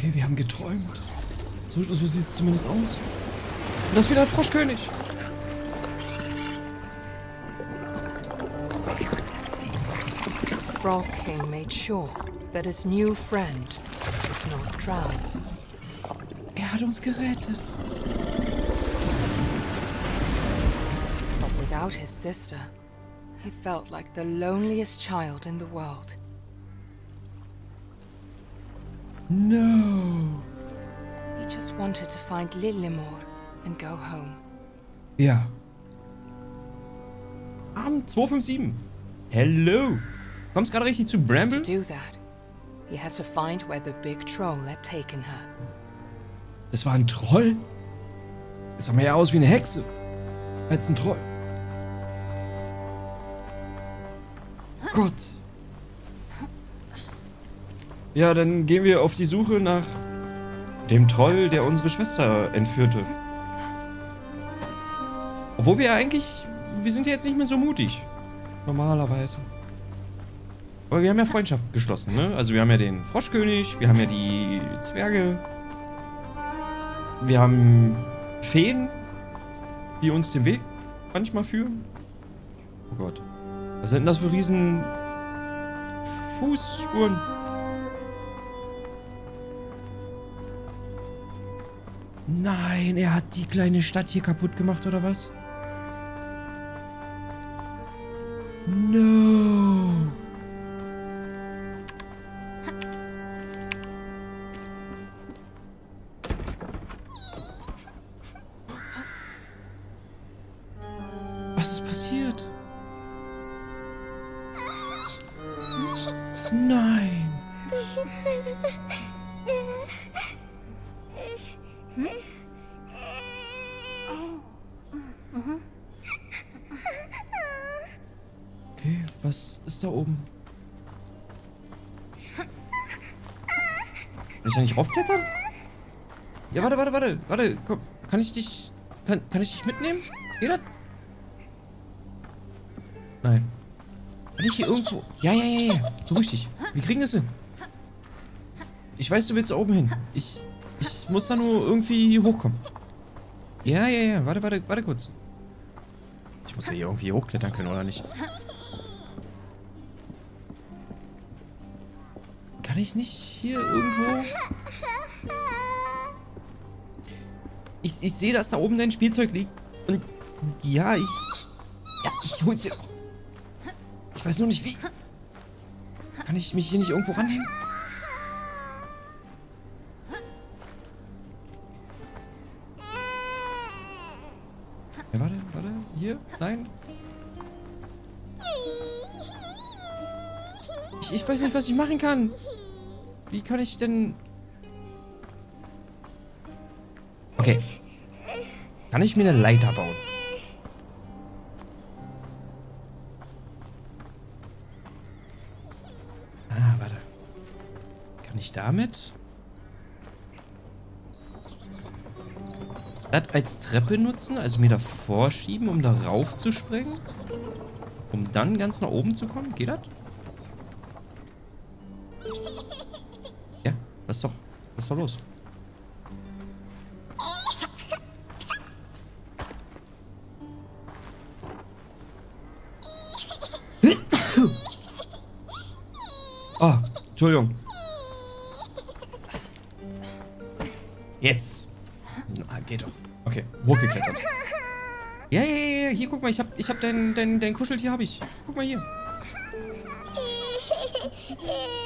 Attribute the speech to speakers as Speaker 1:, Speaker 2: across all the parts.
Speaker 1: Okay, wir haben geträumt. So, so sieht es zumindest aus. Und das ist wieder ein Froschkönig.
Speaker 2: Frog King made sure that his new friend would not drown.
Speaker 1: Er hat uns gerettet.
Speaker 2: But without his sister, he felt like the loneliest child in the world.
Speaker 1: No.
Speaker 2: Wanted to find Lillimor and go home.
Speaker 1: Ja. Abend 257. Hello. Kommst gerade richtig zu
Speaker 2: To
Speaker 1: Bramble?
Speaker 2: do that, he had to find where the big troll had taken her.
Speaker 1: Das war ein Troll? Das sah mir ja aus wie eine Hexe. Als ein Troll. Gott. Ja, dann gehen wir auf die Suche nach dem Troll, der unsere Schwester entführte. Obwohl wir eigentlich... Wir sind ja jetzt nicht mehr so mutig. Normalerweise. Aber wir haben ja Freundschaft geschlossen, ne? Also wir haben ja den Froschkönig, wir haben ja die Zwerge. Wir haben Feen, die uns den Weg manchmal führen. Oh Gott. Was sind das für riesen Fußspuren? Nein, er hat die kleine Stadt hier kaputt gemacht, oder was? No. Was ist passiert? Nein. Nicht raufklettern? Ja, warte, warte, warte, warte. Komm, kann ich dich. Kann, kann ich dich mitnehmen? Geht das? Nein. Kann ich hier irgendwo. Ja, ja, ja, ja. Beruhig dich. Wir kriegen das hin. Ich weiß, du willst da oben hin. Ich. Ich muss da nur irgendwie hochkommen. Ja, ja, ja. Warte, warte, warte kurz. Ich muss ja hier irgendwie hochklettern können, oder nicht? Kann ich nicht hier irgendwo... Ich, sehe, dass da oben dein Spielzeug liegt. Und ja, ich... Ja, ich hol's dir. Ich weiß nur nicht wie. Kann ich mich hier nicht irgendwo ranhängen? Ja, warte, warte. Hier? Nein? Ich, ich weiß nicht, was ich machen kann. Wie kann ich denn... Okay. Kann ich mir eine Leiter bauen? Ah, warte. Kann ich damit... Das als Treppe nutzen, also mir davor schieben, um da rauf zu springen? Um dann ganz nach oben zu kommen? Geht das? Ja, was doch, was ist doch los? Oh, Entschuldigung. Jetzt. Na, geht doch. Okay, hochgeklettert. Ja, ja, ja, ja, hier, guck mal, ich hab, ich hab dein, dein, dein Kuscheltier hab ich. Guck mal hier.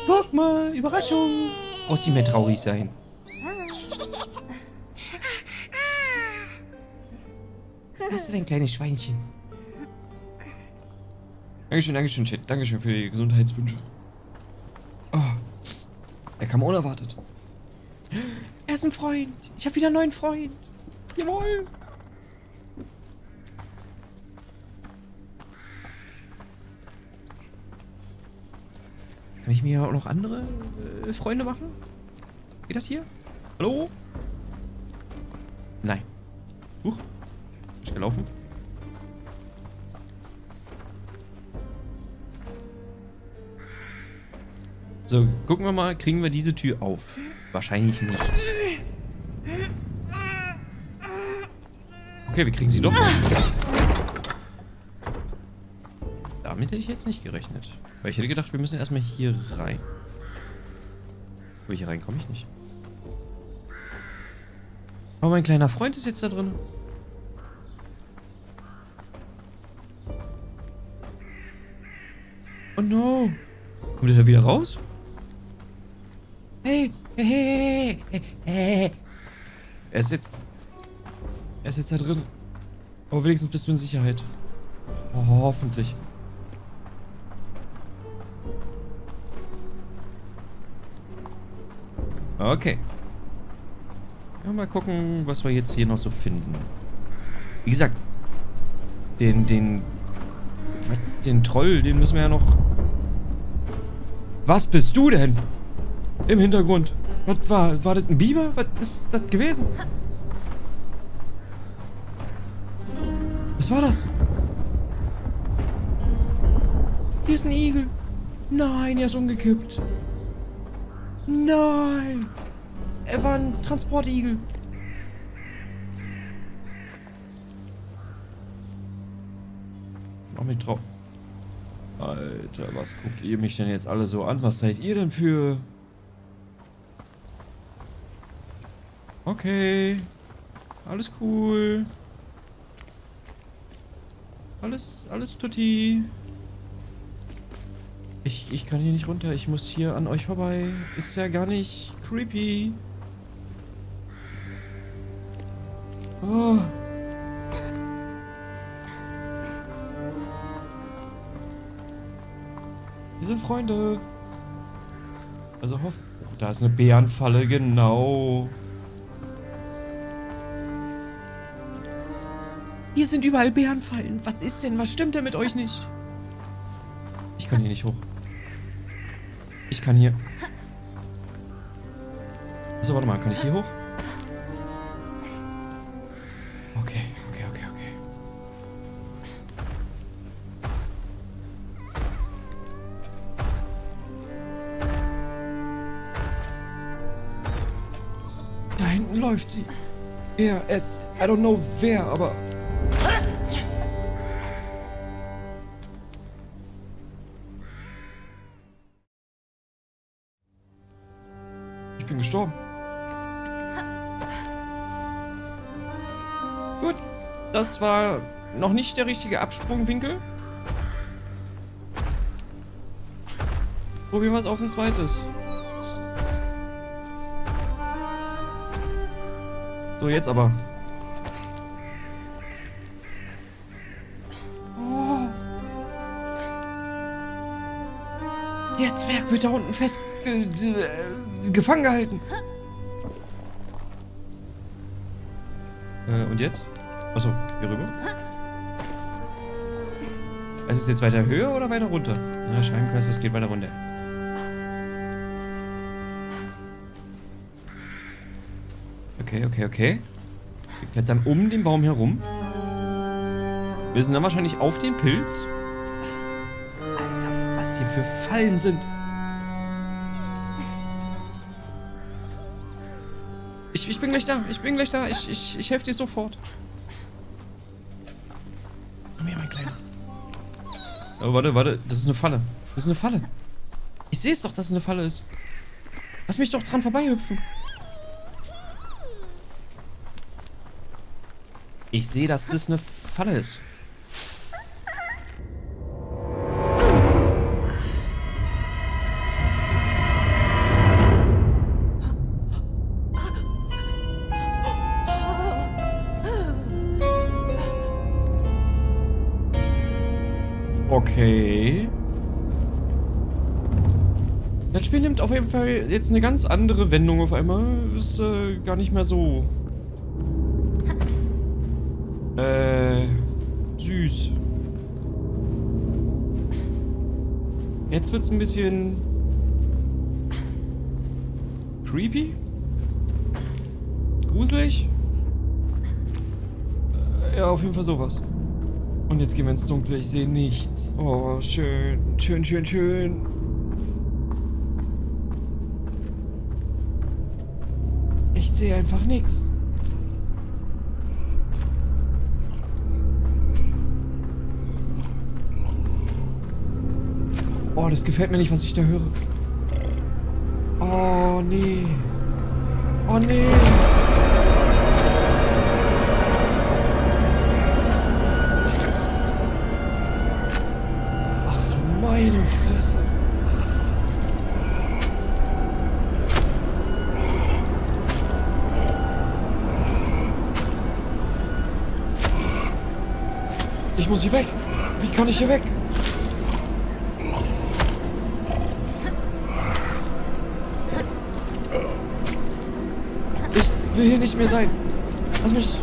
Speaker 1: Guck mal, Überraschung. Brauchst nicht mehr traurig sein. Hast du dein kleines Schweinchen? Dankeschön, Dankeschön, Chat. Dankeschön für die Gesundheitswünsche. Kam unerwartet. Er ist ein Freund. Ich habe wieder einen neuen Freund. Jawohl. Kann ich mir auch noch andere äh, Freunde machen? Geht das hier? Hallo? Nein. Huch. Ist gelaufen? So, gucken wir mal, kriegen wir diese Tür auf. Wahrscheinlich nicht. Okay, wir kriegen sie doch. Damit hätte ich jetzt nicht gerechnet. Weil ich hätte gedacht, wir müssen erstmal hier rein. Aber hier rein komme ich nicht. Aber mein kleiner Freund ist jetzt da drin. Oh no. Kommt er da wieder raus? Er ist jetzt... Er ist jetzt da drin. Aber wenigstens bist du in Sicherheit. Oh, hoffentlich. Okay. Ja, mal gucken, was wir jetzt hier noch so finden. Wie gesagt, den, den, den Troll, den müssen wir ja noch... Was bist du denn? Im Hintergrund. Was war, war das ein Biber? Was ist das gewesen? Was war das? Hier ist ein Igel. Nein, er ist umgekippt. Nein. Er war ein Transportigel. Noch mit drauf. Alter, was guckt ihr mich denn jetzt alle so an? Was seid ihr denn für... Okay. Alles cool. Alles, alles tutti. Ich, ich kann hier nicht runter. Ich muss hier an euch vorbei. Ist ja gar nicht creepy. Oh. Wir sind Freunde. Also hoff... Oh, da ist eine Bärenfalle, genau. Hier sind überall Bärenfallen. Was ist denn? Was stimmt denn mit euch nicht? Ich kann hier nicht hoch. Ich kann hier... So, warte mal. Kann ich hier hoch? Okay, okay, okay, okay. Da hinten läuft sie. Er, es, I don't know wer, aber... das war noch nicht der richtige Absprungwinkel. Probieren wir es auf ein zweites. So, jetzt aber. Oh. Der Zwerg wird da unten fest äh, gefangen gehalten. Äh, und jetzt? Achso, hier rüber. Es ist jetzt weiter höher oder weiter runter? Na, Scheibenkreis, es geht weiter runter. Okay, okay, okay. Wir klettern um den Baum herum. Wir sind dann wahrscheinlich auf den Pilz. Alter, was hier für Fallen sind. Ich, ich bin gleich da. Ich bin gleich da. Ich, ich, ich helfe dir sofort. Oh, warte, warte. Das ist eine Falle. Das ist eine Falle. Ich sehe es doch, dass es eine Falle ist. Lass mich doch dran vorbeihüpfen. Ich sehe, dass das eine Falle ist. Okay. Das Spiel nimmt auf jeden Fall jetzt eine ganz andere Wendung auf einmal. Ist äh, gar nicht mehr so äh, süß. Jetzt wird's ein bisschen creepy. Gruselig. Äh, ja, auf jeden Fall sowas. Und jetzt gehen wir ins Dunkle. Ich sehe nichts. Oh, schön. Schön, schön, schön. sehe einfach nichts. Oh, das gefällt mir nicht, was ich da höre. Oh, nee. Oh, nee. Ich muss hier weg. Wie kann ich hier weg? Ich will hier nicht mehr sein. Lass mich.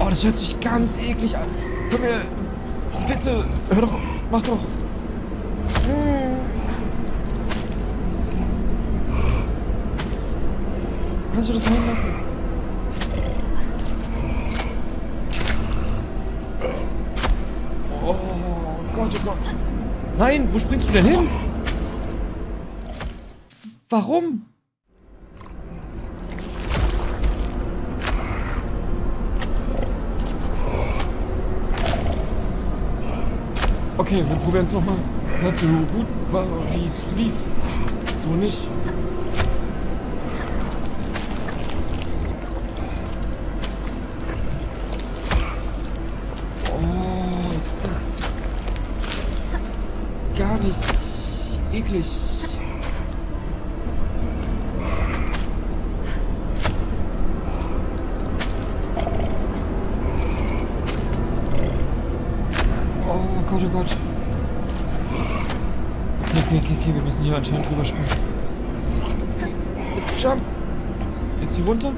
Speaker 1: Oh, das hört sich ganz eklig an. Komm her. Bitte. Hör doch. Mach doch. Hm. Kannst du das sein lassen? Oh Gott, oh Gott. Nein, wo springst du denn hin? Warum? Okay, wir probieren es nochmal. Hört so gut war, wie es lief. So nicht. Oh, ist das gar nicht eklig. Oh Gott, oh Gott. Okay, okay, okay, wir müssen hier anscheinend drüber springen. Jetzt jump. Jetzt hier runter.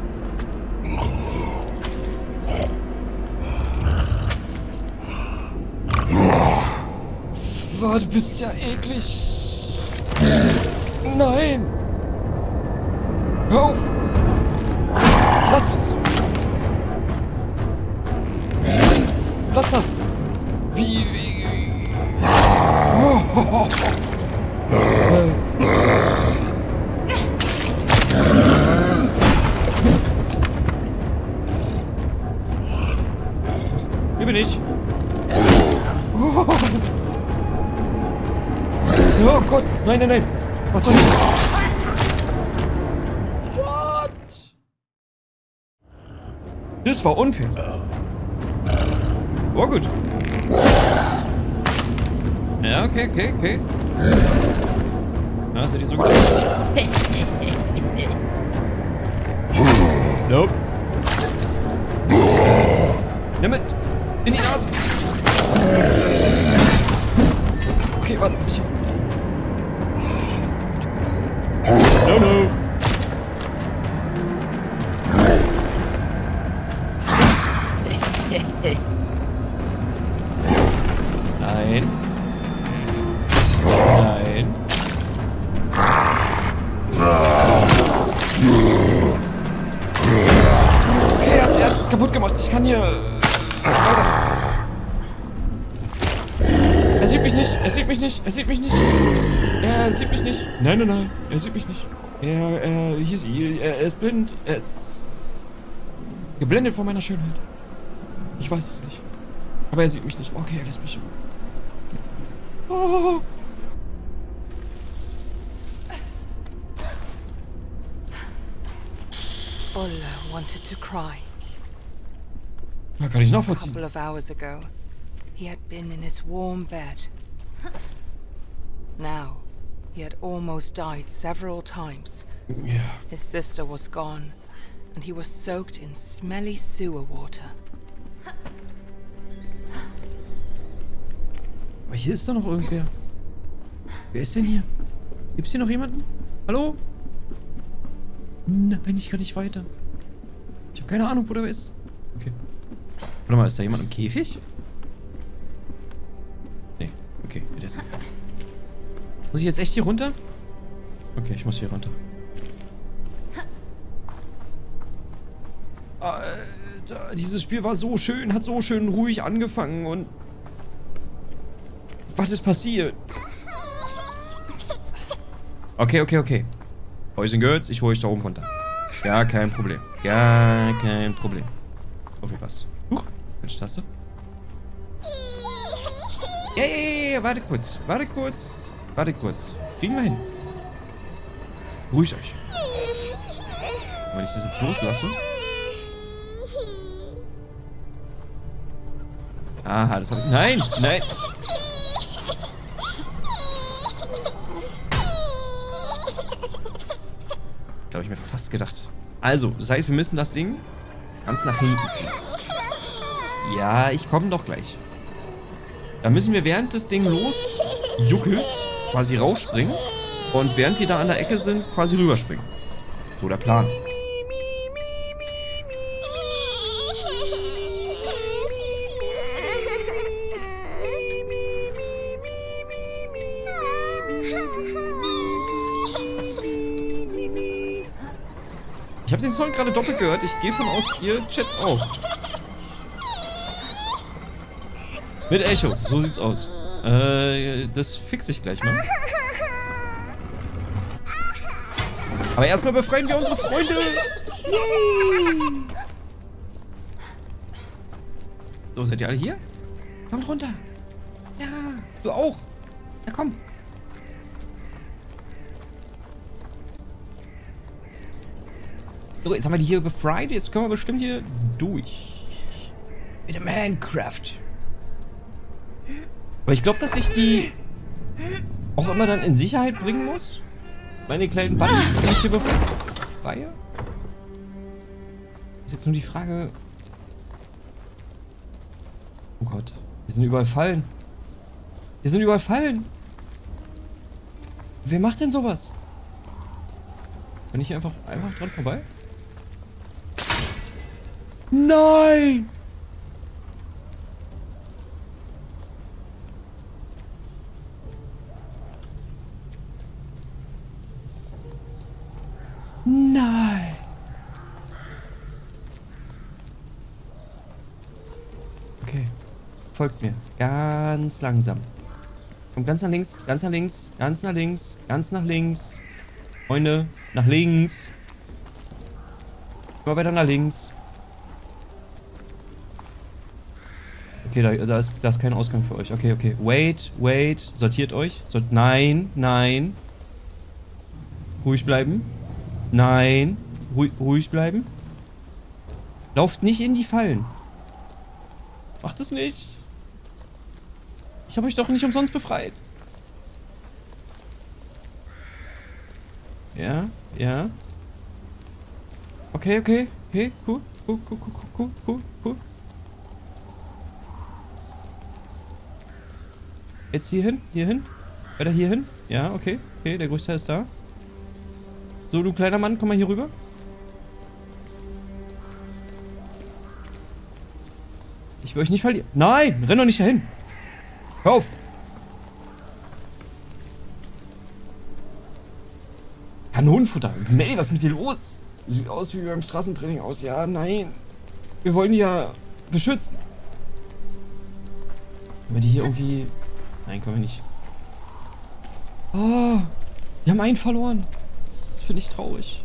Speaker 1: Boah, du bist ja eklig. Nein. Hör auf. Nein, nein, nein. Mach doch nicht. What? Das war unfair. Oh, gut. Ja, okay, okay, okay. Ja, ist ja nicht so gut. Nope. Nimm mit. In die Nase. Okay, warte. Ich hab... Nein, nein, nein. Er sieht mich nicht. Er, er, hier, hier, er ist blind. Er ist geblendet von meiner Schönheit. Ich weiß es nicht. Aber er sieht mich nicht. Okay, er lässt mich. Oh.
Speaker 2: Ola wanted to cry.
Speaker 1: Da kann ich
Speaker 2: A
Speaker 1: nachvollziehen.
Speaker 2: couple of hours ago, he had been in his warm bed. Now, he had almost died several times.
Speaker 1: Ja.
Speaker 2: His sister was gone, and he was soaked in smelly sewer water.
Speaker 1: Aber hier ist doch noch irgendwer. Wer ist denn hier? Gibt's hier noch jemanden? Hallo? Nein, ich kann nicht weiter. Ich habe keine Ahnung, wo der ist. Okay. Warte mal, ist da jemand im Käfig? Muss ich jetzt echt hier runter? Okay, ich muss hier runter. Alter, dieses Spiel war so schön, hat so schön ruhig angefangen und Was ist passiert? Okay, okay, okay. Boys and Girls, ich hole euch da oben runter. Gar kein Problem. Gar kein Problem. Aufgepasst. Huch, welche Taste? Ja, ja, ja, ja, warte kurz. Warte kurz. Warte kurz. Kriegen wir hin. Ruhig euch. Wenn ich das jetzt loslasse. Aha, das habe ich... Nein, nein. Das habe ich mir fast gedacht. Also, das heißt, wir müssen das Ding ganz nach hinten ziehen. Ja, ich komme doch gleich. Da müssen wir während das Ding losjuckelt, quasi rausspringen. Und während wir da an der Ecke sind, quasi rüberspringen. So der Plan. Ich habe den Song gerade doppelt gehört. Ich gehe von aus, ihr Chat auch. Mit Echo, so sieht's aus. Äh, das fixe ich gleich mal. Aber erstmal befreien wir unsere Freunde. Yay. So, seid ihr alle hier? Kommt runter. Ja, du auch. Ja, komm. So, jetzt haben wir die hier befreit. Jetzt können wir bestimmt hier durch. Mit dem Minecraft. Aber ich glaube, dass ich die auch immer dann in Sicherheit bringen muss. Meine kleinen Buddies, die ich hier befreie. Ist jetzt nur die Frage... Oh Gott. Wir sind überall Fallen. Wir sind überall Fallen. Wer macht denn sowas? Bin ich hier einfach, einfach dran vorbei? Nein! Okay. Folgt mir. Ganz langsam. Kommt ganz nach links, ganz nach links, ganz nach links, ganz nach links. Freunde, nach links. Immer weiter nach links. Okay, da, da, ist, da ist kein Ausgang für euch. Okay, okay. Wait, wait. Sortiert euch. Sort nein, nein. Ruhig bleiben. Nein. Ruhig, ruhig bleiben. Lauft nicht in die Fallen. Macht es nicht. Ich habe euch doch nicht umsonst befreit. Ja, ja. Okay, okay, okay, cool, cool, cool, cool, cool, cool, cool. Jetzt hier hin, hier hin. Weiter hier hin. Ja, okay, okay, der Großteil ist da. So, du kleiner Mann, komm mal hier rüber. Ich will euch nicht verlieren. Nein, renn doch nicht dahin. Hör auf. Kanonenfutter. Melly, was ist mit dir los? Sieht aus wie beim Straßentraining aus. Ja, nein. Wir wollen die ja beschützen. Wenn die hier irgendwie... Nein, können wir nicht. Oh, wir haben einen verloren. Das finde ich traurig.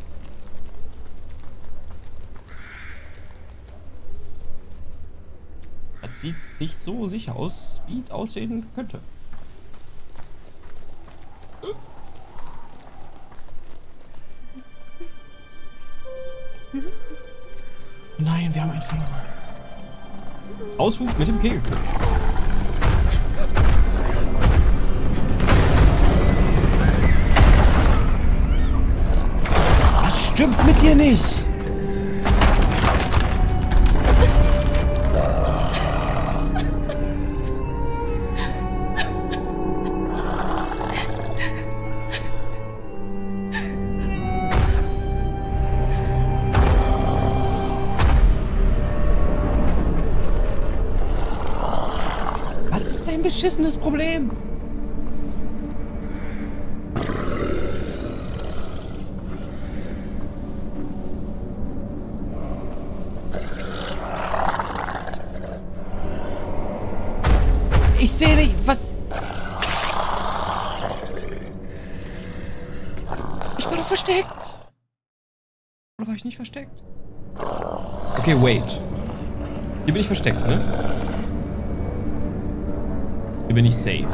Speaker 1: Sieht nicht so sicher aus, wie es aussehen könnte. Nein, wir haben einen verloren. Ausflug mit dem Kegel. Was stimmt mit dir nicht? beschissenes Problem. Ich sehe nicht, was... Ich war doch versteckt. Oder war ich nicht versteckt? Okay, wait. Hier bin ich versteckt, ne? Hier bin ich safe.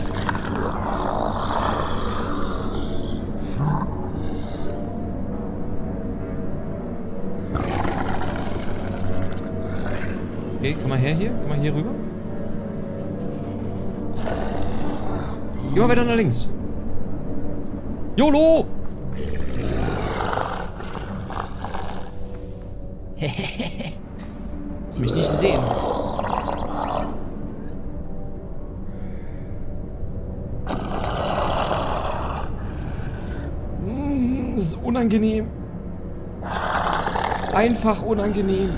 Speaker 1: Okay, komm mal her hier. Komm mal hier rüber. Geh mal weiter nach links. YOLO! Einfach unangenehm.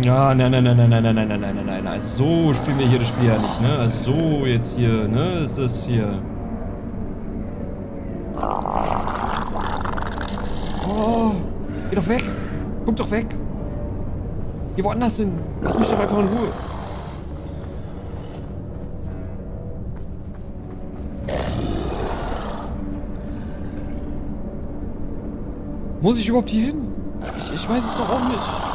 Speaker 1: Ja, nein, nein, nein, nein, nein, nein, nein, nein, nein, nein, nein. Also so spielen wir hier das Spiel ja nicht, ne? Also so jetzt hier, ne? Es ist hier. Oh, geh doch weg. Guck doch weg. Geh woanders hin. Lass mich doch einfach in Ruhe. Muss ich überhaupt hier hin? Ich, ich weiß es doch auch nicht.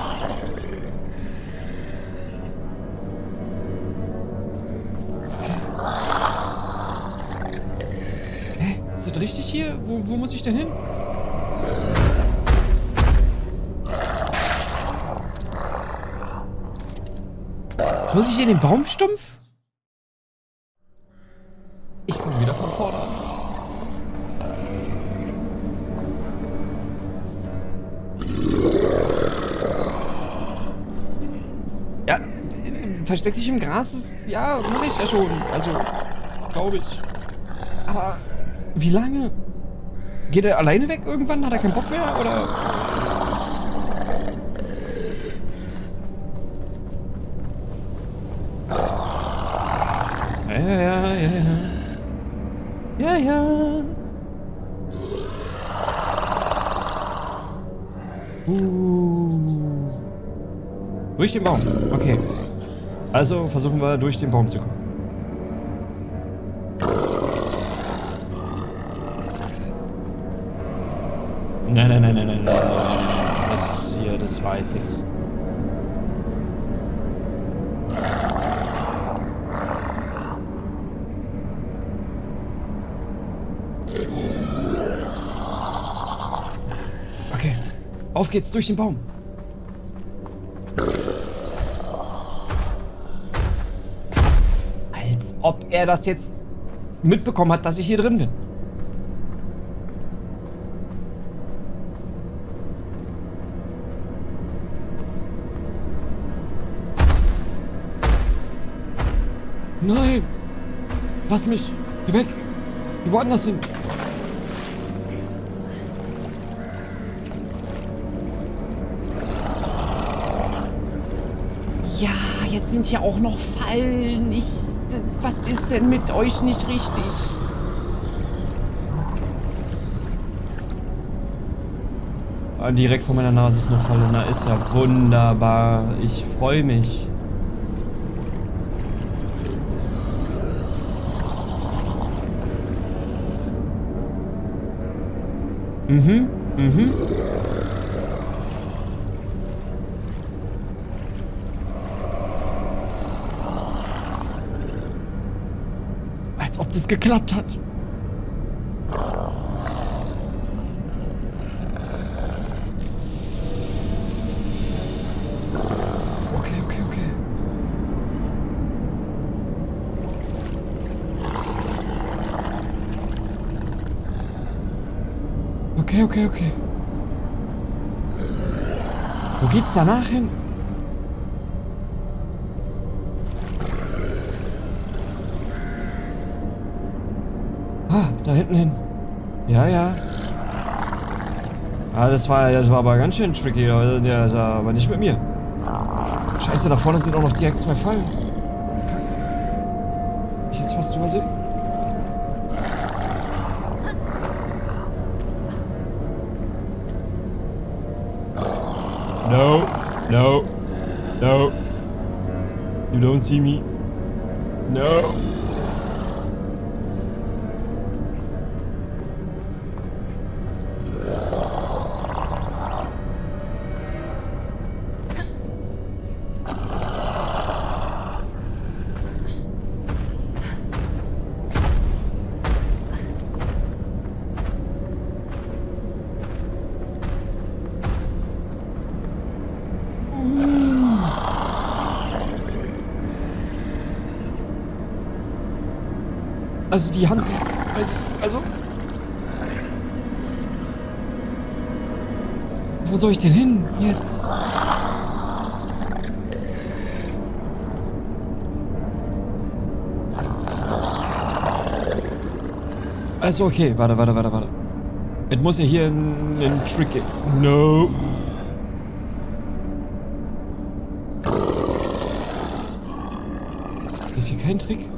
Speaker 1: Richtig hier? Wo, wo muss ich denn hin? Muss ich in den Baumstumpf? Versteck dich im Gras ist, ja, mache ich ja schon. Also, glaube ich. Aber wie lange? Geht er alleine weg irgendwann? Hat er keinen Bock mehr? Oder? Ja, ja, ja, ja. Ja, ja. Uh. Durch den Baum. Okay. Also versuchen wir durch den Baum zu kommen. Nein, nein, nein, nein, nein, nein. nein. Das hier, das war jetzt nichts. Okay. Auf geht's durch den Baum. Er das jetzt mitbekommen hat, dass ich hier drin bin. Nein! Lass mich! Geh weg! Geh woanders hin! Ja, jetzt sind hier auch noch Fallen. Ich. Was ist denn mit euch nicht richtig? Ah, direkt vor meiner Nase ist eine Falle. Na, ist ja wunderbar. Ich freue mich. Mhm, mhm. Das geklappt hat. Okay, okay, okay. Okay, okay, okay. Wo geht's danach hin? Ah, da hinten hin. Ja, ja. Ah, das war, das war aber ganz schön tricky, Leute. Der ist aber nicht mit mir. Scheiße, da vorne sind auch noch direkt zwei Fallen. Kacke. Ich jetzt fast übersehen. No, no, no. You don't see me. No. Also die Hand... Also... also wo soll ich denn hin jetzt? Also okay, warte, warte, warte, warte. Es muss ja hier einen Trick geben. No. Ist hier kein Trick?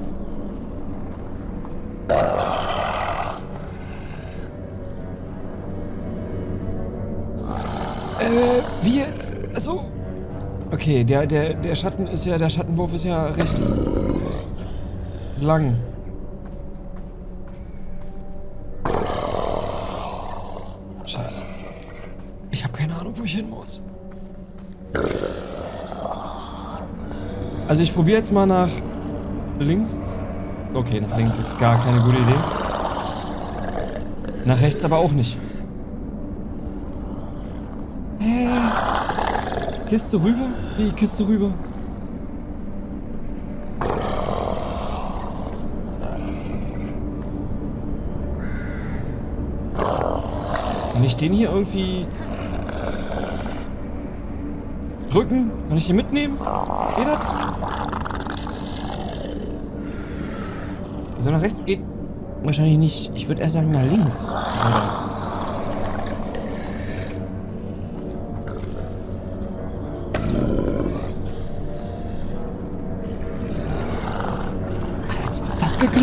Speaker 1: Okay, der, der, der Schatten ist ja, der Schattenwurf ist ja recht lang. Scheiße. Ich habe keine Ahnung, wo ich hin muss. Also ich probiere jetzt mal nach links. Okay, nach links ist gar keine gute Idee. Nach rechts aber auch nicht. Kiste rüber? Wie, Kiste rüber? Kann ich den hier irgendwie drücken? Kann ich den mitnehmen? Geht das? Also nach rechts geht wahrscheinlich nicht. Ich würde eher sagen nach links. Oder?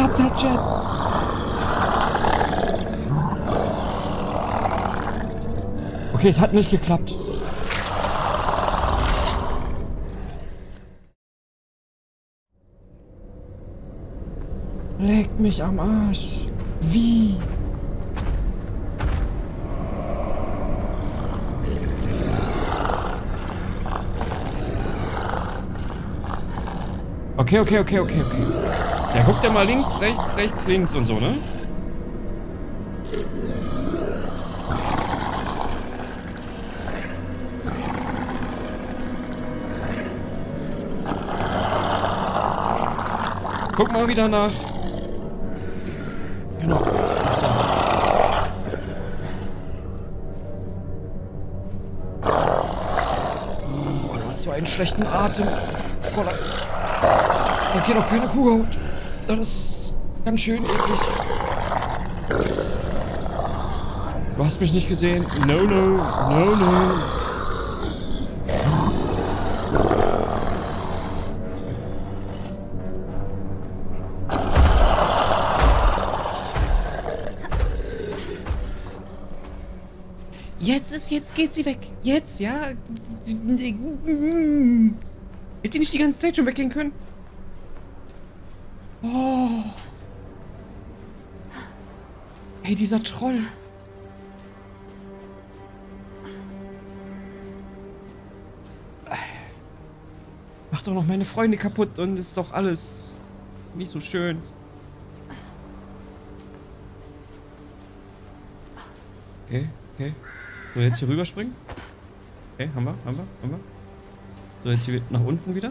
Speaker 1: Hat, Jet. Okay, es hat nicht geklappt. Leckt mich am Arsch. Wie? Okay, okay, okay, okay, okay. Ja, guckt ja mal links, rechts, rechts, links und so, ne? Guck mal wieder nach. Genau. Oh, du hast so einen schlechten Atem. Fräulein. Da geht doch keine Kuhhaut. Das ist ganz schön eklig. Du hast mich nicht gesehen. No, no, no, no. Jetzt ist, jetzt geht sie weg. Jetzt, ja. Hätte die nicht die ganze Zeit schon weggehen können? Oh. Hey, dieser Troll. Macht doch noch meine Freunde kaputt und ist doch alles nicht so schön. Okay, okay. So, jetzt hier rüberspringen. Okay, haben wir, haben wir, haben wir. So, jetzt hier nach unten wieder.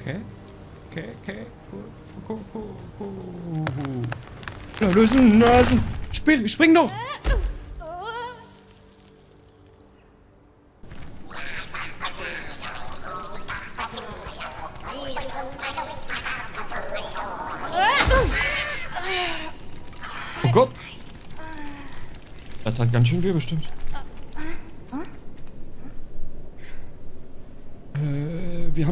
Speaker 1: Okay. Okay, okay. Cool, cool, cool, cool. Lösen, Nasen. Spring, spring doch! Oh Gott! Das hat ganz schön weh bestimmt. Äh, wir haben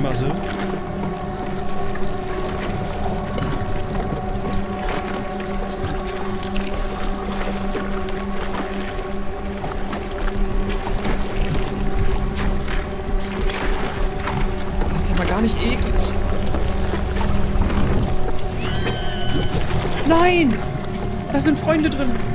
Speaker 1: Fleischmasse? Das ist aber gar nicht eklig. Nein! Da sind Freunde drin.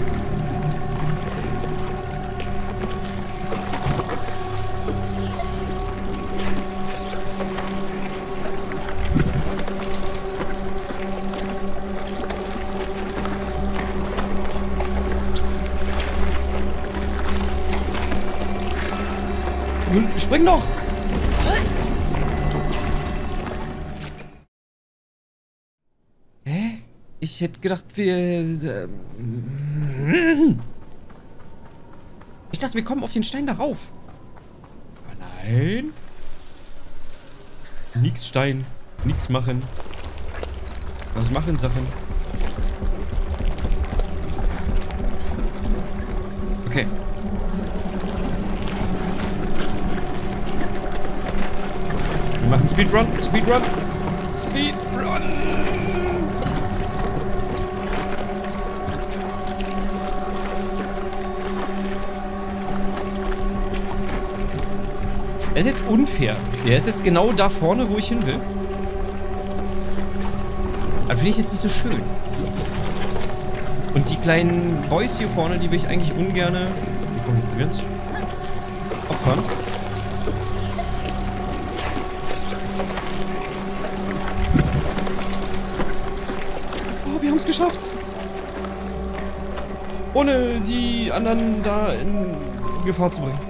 Speaker 1: Gedacht, wir... ähm, Ich dachte, wir kommen auf den Stein darauf. Aber nein. Nix Stein. Nix machen. Was machen Sachen? Okay. Wir machen Speedrun. Speedrun. Speedrun. Er ist jetzt unfair. Er ist jetzt genau da vorne, wo ich hin will. Aber finde ich jetzt nicht so schön. Und die kleinen Boys hier vorne, die will ich eigentlich ungerne... Die kommen übrigens. Opfern. Oh, wir haben es geschafft. Ohne die anderen da in Gefahr zu bringen.